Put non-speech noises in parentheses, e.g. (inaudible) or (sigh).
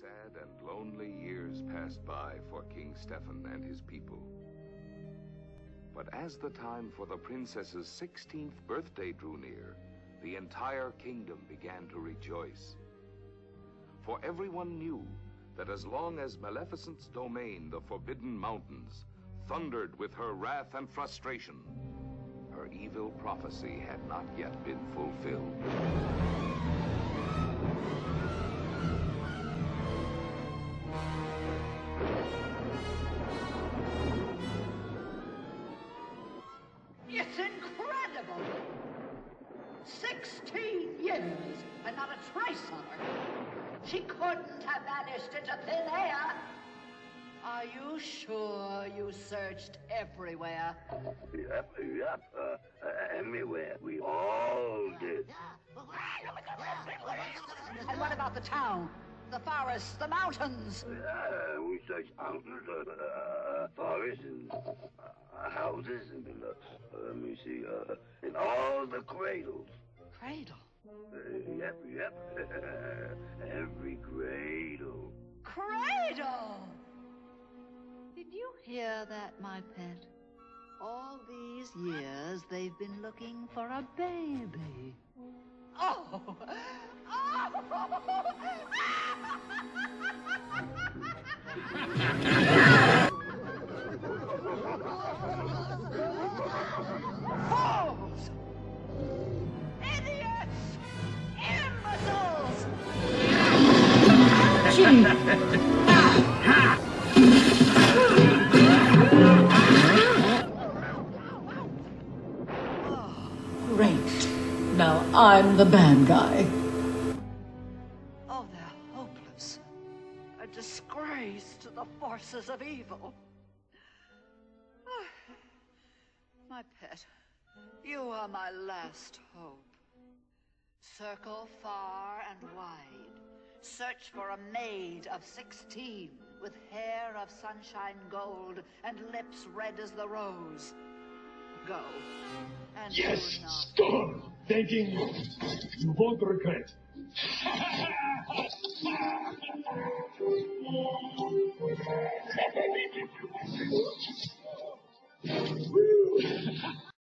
Sad and lonely years passed by for King Stefan and his people. But as the time for the princess's 16th birthday drew near, the entire kingdom began to rejoice. For everyone knew that as long as Maleficent's domain, the Forbidden Mountains, thundered with her wrath and frustration, her evil prophecy had not yet been fulfilled. Sixteen years and not a trace of her. She couldn't have vanished into thin air. Are you sure you searched everywhere? Yep, yep, uh, everywhere. We all did. And what about the town? The forests, the mountains? Yeah, we searched mountains, uh, uh, forests, and uh, houses, and uh, let me see, uh, and all the cradles. Cradle? Uh, yep, yep. (laughs) Every cradle. Cradle! Did you hear that, my pet? All these years they've been looking for a baby. Oh! (laughs) Oh! Great. Now I'm the bad guy. Oh, they're hopeless. A disgrace to the forces of evil. Ah, (sighs) My pet, you are my last hope. Circle far and wide search for a maid of sixteen, with hair of sunshine gold, and lips red as the rose. Go. And yes, storm! Thanking you. You won't regret. (laughs)